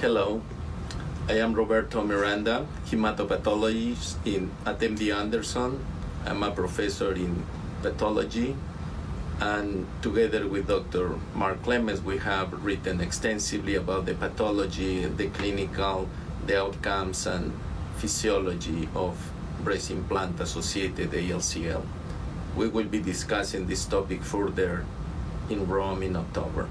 Hello, I am Roberto Miranda, hematopathologist in, at MD Anderson. I'm a professor in pathology, and together with Dr. Mark Clemens, we have written extensively about the pathology, the clinical, the outcomes, and physiology of breast implant associated ALCL. We will be discussing this topic further in Rome in October.